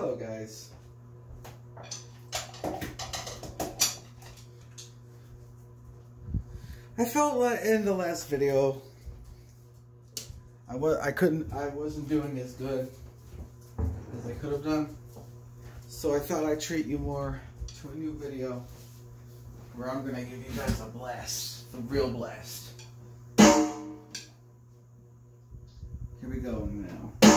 Hello guys. I felt like in the last video I was I couldn't I wasn't doing as good as I could have done. So I thought I'd treat you more to a new video where I'm gonna give you guys a blast. A real blast. Here we go now.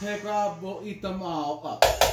Pick Rob will eat them all up.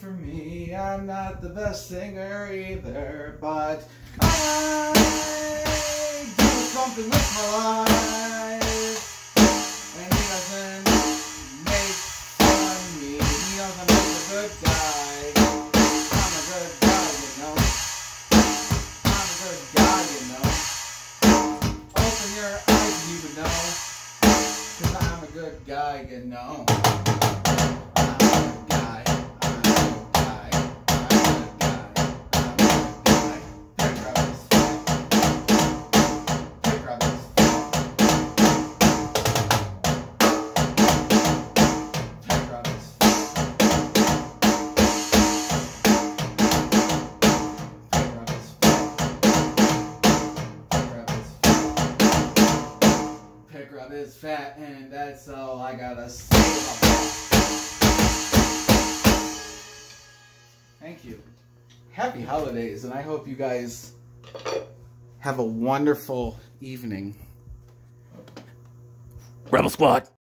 For me. I'm not the best singer either. But I do something with my life. And he doesn't make fun of me. He doesn't make a good guy. I'm a good guy, you know. I'm a good guy, you know. Open your eyes you would know. Cause I'm a good guy, you know. Is fat, and that's all I gotta say. Thank you. Happy holidays, and I hope you guys have a wonderful evening. Rebel Squad.